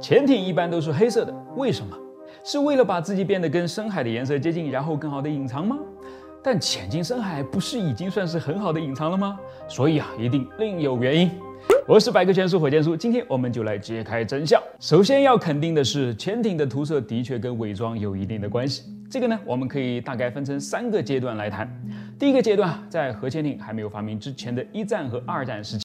潜艇一般都是黑色的，为什么？是为了把自己变得跟深海的颜色接近，然后更好的隐藏吗？但潜进深海不是已经算是很好的隐藏了吗？所以啊，一定另有原因。我是百科全书火箭叔，今天我们就来揭开真相。首先要肯定的是，潜艇的涂色的确跟伪装有一定的关系。这个呢，我们可以大概分成三个阶段来谈。第一个阶段，在核潜艇还没有发明之前的一战和二战时期。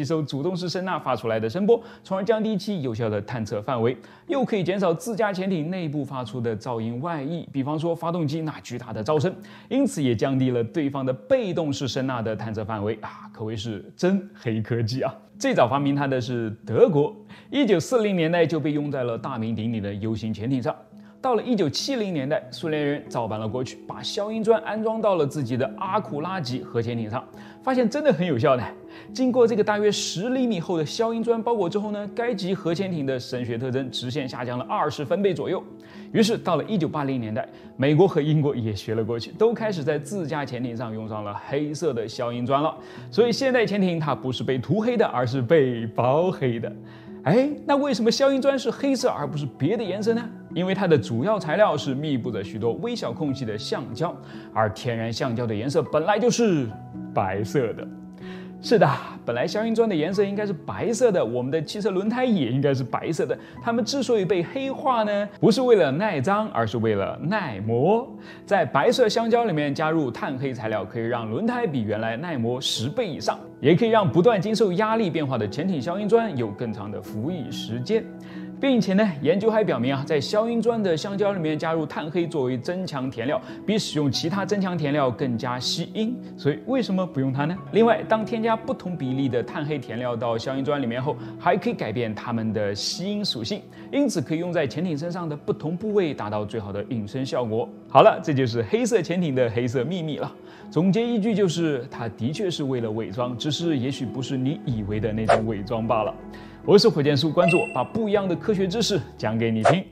吸收主动式声呐发出来的声波，从而降低其有效的探测范围，又可以减少自家潜艇内部发出的噪音外溢，比方说发动机那巨大的噪声，因此也降低了对方的被动式声呐的探测范围啊，可谓是真黑科技啊！最早发明它的是德国，一九四零年代就被用在了大名鼎鼎的 U 型潜艇上。到了一九七零年代，苏联人照搬了过去，把消音砖安装到了自己的阿库拉级核潜艇上，发现真的很有效呢。经过这个大约十厘米厚的消音砖包裹之后呢，该级核潜艇的声学特征直线下降了二十分贝左右。于是到了一九八零年代，美国和英国也学了过去，都开始在自家潜艇上用上了黑色的消音砖了。所以现代潜艇它不是被涂黑的，而是被包黑的。哎，那为什么消音砖是黑色而不是别的颜色呢？因为它的主要材料是密布着许多微小空隙的橡胶，而天然橡胶的颜色本来就是白色的。是的，本来消音砖的颜色应该是白色的，我们的汽车轮胎也应该是白色的。它们之所以被黑化呢，不是为了耐脏，而是为了耐磨。在白色橡胶里面加入碳黑材料，可以让轮胎比原来耐磨十倍以上，也可以让不断经受压力变化的潜艇消音砖有更长的服役时间。并且呢，研究还表明啊，在消音砖的橡胶里面加入碳黑作为增强填料，比使用其他增强填料更加吸音。所以为什么不用它呢？另外，当添加不同比例的碳黑填料到消音砖里面后，还可以改变它们的吸音属性，因此可以用在潜艇身上的不同部位，达到最好的隐身效果。好了，这就是黑色潜艇的黑色秘密了。总结一句就是，它的确是为了伪装，只是也许不是你以为的那种伪装罢了。我是火箭叔，关注我，把不一样的科学知识讲给你听。